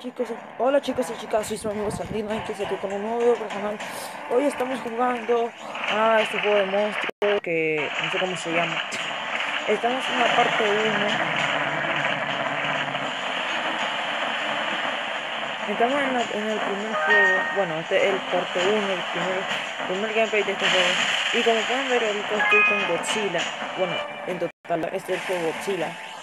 chicos, hola chicos y chicas, soy su amigo Sandino y que se con un nuevo video personal. Hoy estamos jugando a este juego de monstruos que no sé cómo se llama. Estamos en la parte 1. Estamos en, el primer juego, bueno, este es el parte 1, el primer, primer gameplay de este juego. Y como pueden ver, ahorita estoy con Godzilla. Bueno, en total, este es el juego Godzilla.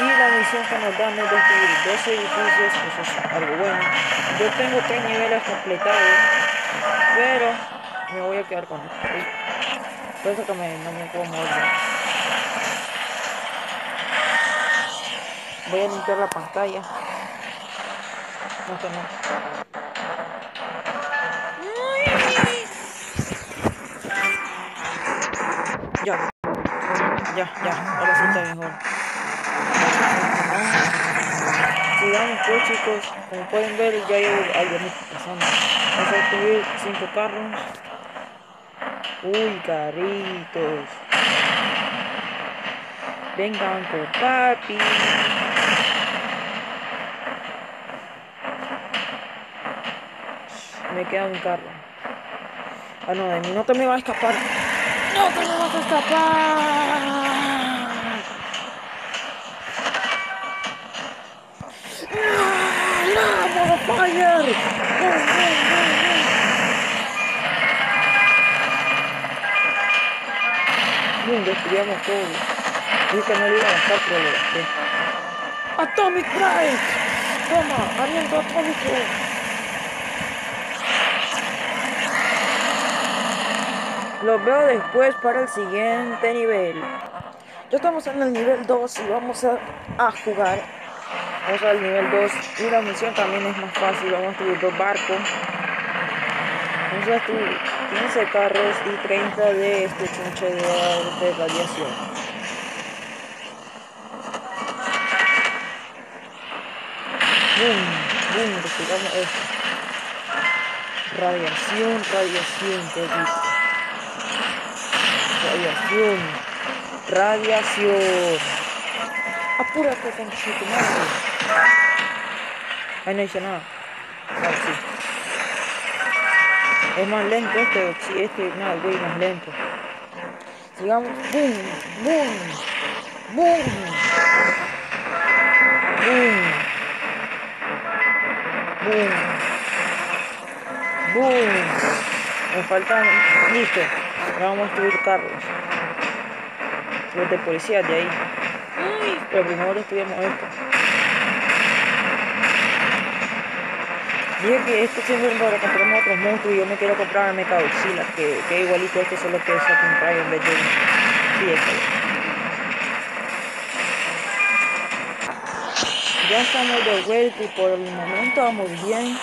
Y la misión que nos dan es destruir dos edificios, eso es algo bueno. Yo tengo tres niveles completados, pero me voy a quedar con esto. Por eso que me, no me puedo mover. Voy a limpiar la pantalla. No, que no. Ya, ya, ya, ahora sí está mejor. Sigamos pues chicos, como pueden ver ya hay algo pasando. Vamos a subir 5 carros. Uy, carritos. Vengan con papi. Me queda un carro. Ah, no, no te me va a escapar. No te me vas a escapar. Fire! Boom, destruyamos todo. Dije que no le iba a bajar, pero lo bajé. ¡Atomic Drive! ¡Toma! ¡Aliento atómico! Los veo después para el siguiente nivel. Ya estamos en el nivel 2 y vamos a, a jugar Vamos al nivel 2 y la misión también es más fácil. Vamos a destruir dos barcos. Vamos a destruir 15 carros y 30 de este chunche de, de radiación. Boom, boom, respiramos esto. Radiación, radiación, ¿qué dice? Radiación, radiación. Apúrate tu madre. Ahí no hice nada. Ah, sí. Es más lento este, sí, este, nada, güey, más lento. Sigamos. Boom, boom, boom, boom, boom, boom. Me faltan, listo. Vamos a destruir carros. Los de policía de ahí. Pero primero destruimos esto. Dije que esto siempre para comprarme otros monstruos y yo me quiero comprar a Mechagodzilla, que, que igualito este solo que es rayo en vez de... Sí, este. Ya estamos de vuelta y por el momento vamos bien.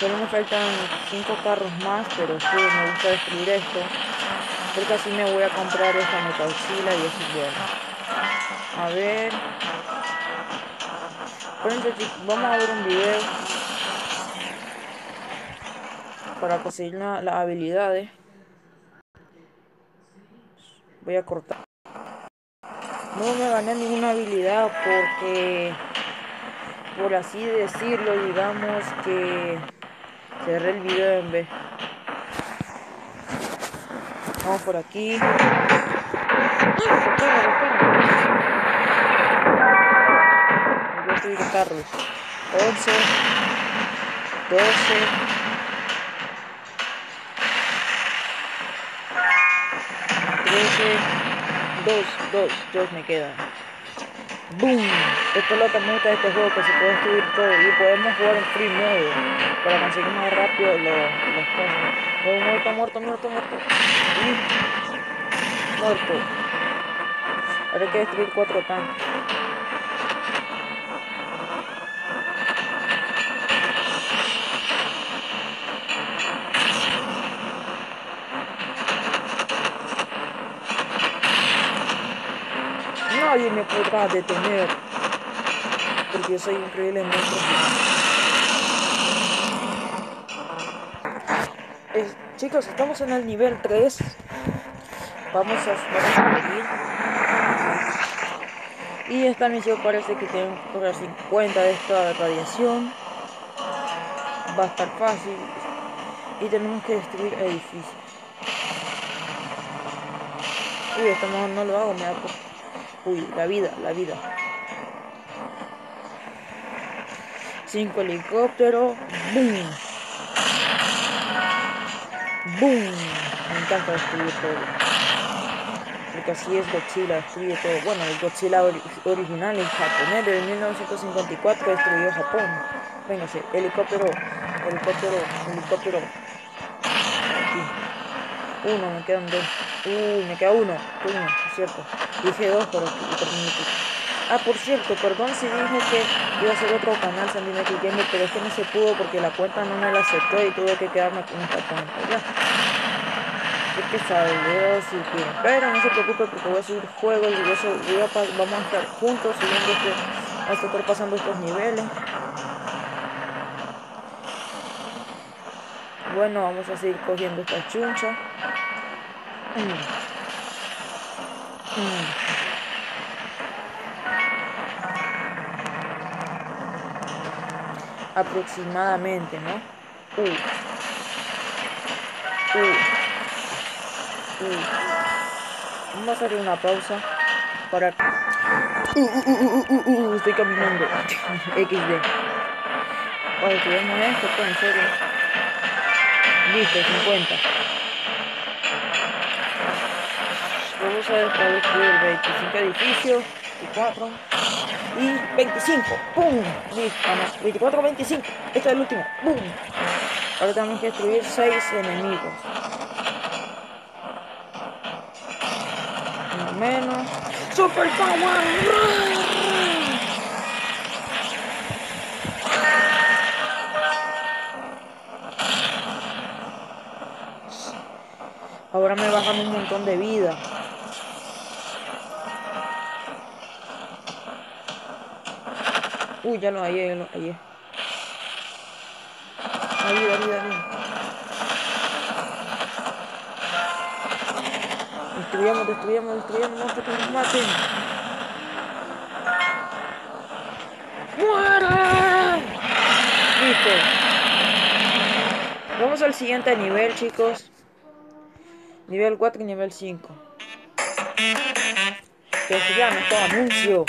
Solo me faltan 5 carros más, pero sí, me gusta destruir esto. Porque así me voy a comprar esta Mechagodzilla y es bueno. A ver... vamos a ver un video. Para conseguir las habilidades. Voy a cortar. No me gané ninguna habilidad porque por así decirlo digamos que cerré el video en vez vamos por aquí. Voy a subir carros 11 12 dos, dos, dos me quedan. ¡Boom! Esto es lo que me gusta de este juego, que se puede destruir todo y podemos jugar en free mode para conseguir más rápido las cosas. Oh, muerto, muerto, muerto, muerto. Y muerto. Ahora hay que destruir cuatro tanques. nadie me podrá detener. Porque yo soy increíble monstruo. chicos, estamos en el nivel 3. Vamos a, vamos a seguir. Y esta misión parece que tenemos que correr 50 de esta radiación. Va a estar fácil. Y tenemos que destruir edificios. Uy, esto mejor no lo hago, me da Uy, la vida, la vida. Cinco helicópteros. ¡Boom! ¡Boom! Me encanta destruir todo porque así es Godzilla, destruye todo. Bueno, el Godzilla original, el japonés de 1954, destruyó Japón. Véngase, helicóptero, helicóptero, helicóptero. Aquí. Uno, me quedan dos. Uy, me queda uno. Uno, es cierto. Dije dos, pero Ah, por cierto, perdón si dije que iba a hacer otro canal Sandy Gamer, pero es que no se pudo porque la cuenta no me la aceptó y tuve que quedarme con esta cuenta. Ya es que sabe el si quieren. Pero no se preocupe porque voy a subir juegos y voy a, vamos a estar juntos subiendo este, hasta estar pasando estos niveles. Bueno, vamos a seguir cogiendo esta chuncha. Mm. Mm. Aproximadamente, ¿no? Uh. Uh. Vamos a hacer una pausa para... Uh, uh, uh, estoy caminando. XD. Oye, si vemos esto, pues en serio. Listo, 50. Vamos a destruir 25 edificios, 24 y 25. ¡Pum! Listo, 24, 25. Este es el último. ¡Pum! Ahora tenemos que destruir 6 enemigos. menos. ¡Super Power! Ahora me bajan un montón de vida. Uy, ya lo hallé, ya lo hallé. Ahí, ahí, ahí. Destruyamos, destruyamos, destruyamos, no que nos maten. ¡Muera! Listo. Vamos al siguiente nivel, chicos. Nivel 4 y nivel 5. Que todo anuncio.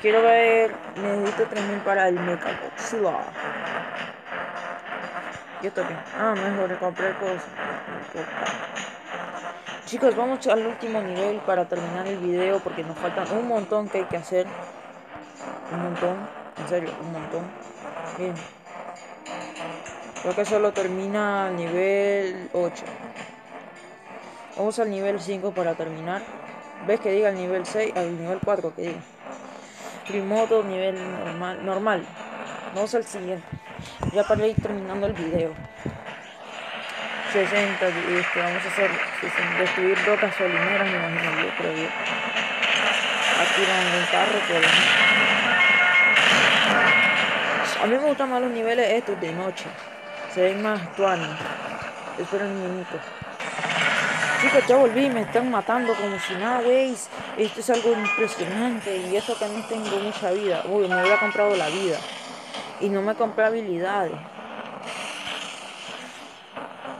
Quiero ver, necesito 3000 para el Mecha Godzilla. Yo también. Ah, mejor comprar cosas. Chicos, vamos al último nivel para terminar el video porque nos faltan un montón que hay que hacer. Un montón. En serio, un montón. Bien. Creo que solo termina el nivel 8. Vamos al nivel 5 para terminar. ¿Ves que diga el nivel 6? Al nivel 4 que diga. Primoto, nivel normal. normal. Vamos al siguiente. Ya para ir terminando el video. 60, este, vamos a hacer destruir dos gasolineras, me imagino yo, creo yo. Aquí van un carro, pero A mí me gustan más los niveles estos de noche. Se ven más actuales. Espera un minuto. Chicos, ya volví, me están matando como si nada, veis. Esto es algo impresionante y eso que no tengo mucha vida. Uy, me hubiera comprado la vida y no me compré habilidades.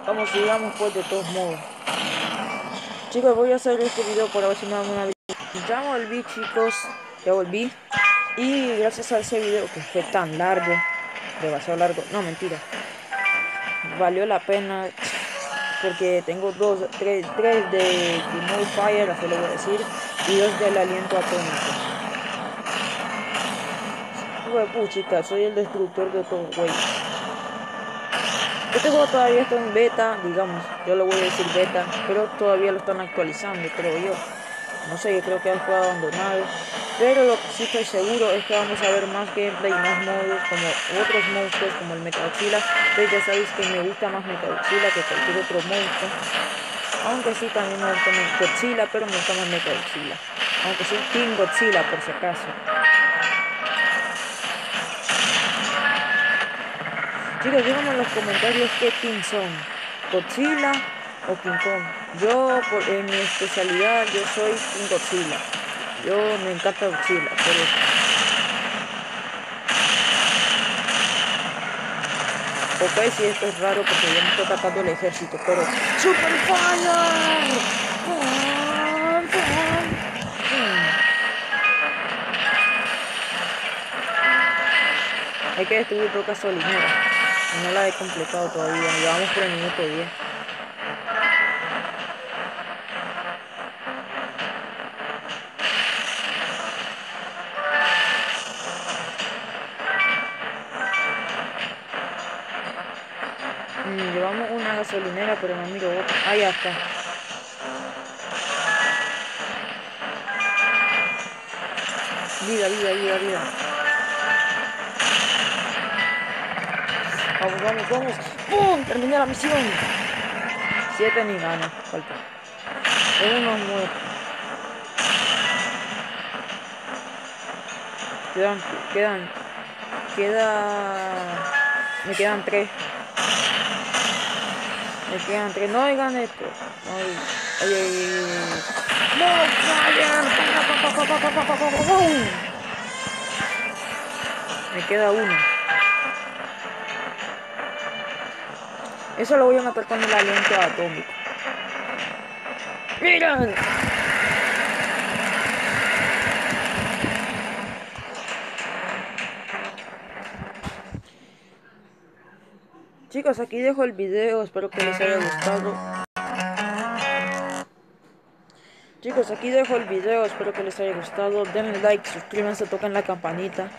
Vamos, sigamos pues de todos modos. Chicos, voy a hacer este video para ver si me dan una Ya volví, chicos. Ya volví. Y gracias a ese video que fue tan largo, demasiado largo, no mentira, valió la pena porque tengo dos, tres, tres de Remote Fire, así lo voy a decir, y dos del aliento atómico puchica, soy el destructor de todo, güey. Este juego todavía está en beta, digamos, yo lo voy a decir beta, pero todavía lo están actualizando, creo yo. No sé, yo creo que fue abandonado. Pero lo que sí estoy seguro es que vamos a ver más gameplay, más modos, como otros monstruos, como el Mechagodzilla. Pues ya sabéis que me gusta más Mechagodzilla que cualquier otro monstruo. Aunque sí también me gusta Godzilla, pero me gusta más Mechagodzilla. Aunque soy Team Godzilla, por si acaso. Chicos, díganme en los comentarios qué team son. Godzilla, o King Kong. Yo, por, en mi especialidad, yo soy un Godzilla. Yo me encanta Godzilla, por eso. Ok, si esto es raro porque ya me está atacando el ejército, pero ¡Super Fire! Hay que destruir otra gasolinera. No la he completado todavía. Llevamos por el minuto 10. Gasolinera, pero no miro otra. Ah, ya está. Vida, vida, vida, vida. Vamos, vamos, vamos. ¡Pum! Terminé la misión. Siete ni gana. Falta. Uno muerto. Quedan, quedan, queda, me quedan tres. Me quedan tres. No oigan esto. Ay, ay, ay. Me queda uno. Eso lo voy a matar con el aliento atómico. ¡Miren! Chicos, aquí dejo el video, espero que les haya gustado. Chicos, aquí dejo el video, espero que les haya gustado. Denle like, suscríbanse, toquen la campanita.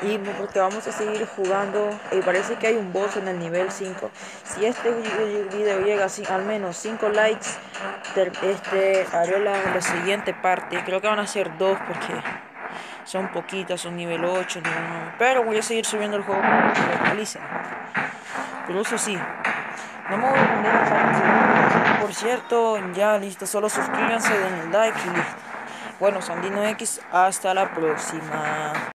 Y porque vamos a seguir jugando. Y parece que hay un boss en el nivel 5. Si este video llega a al menos 5 likes, este, haré la, siguiente parte. Creo que van a ser dos porque son poquitas, son nivel 8, nivel 9. Pero voy a seguir subiendo el juego para realicen. Pero eso sí, no me voy a poner a Por cierto, ya listo, solo suscríbanse, denle like y listo. Bueno, Sandino X, hasta la próxima.